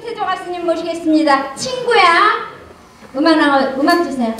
신태조 가수님 모시겠습니다. 친구야. 음악 나와 음악 주세요.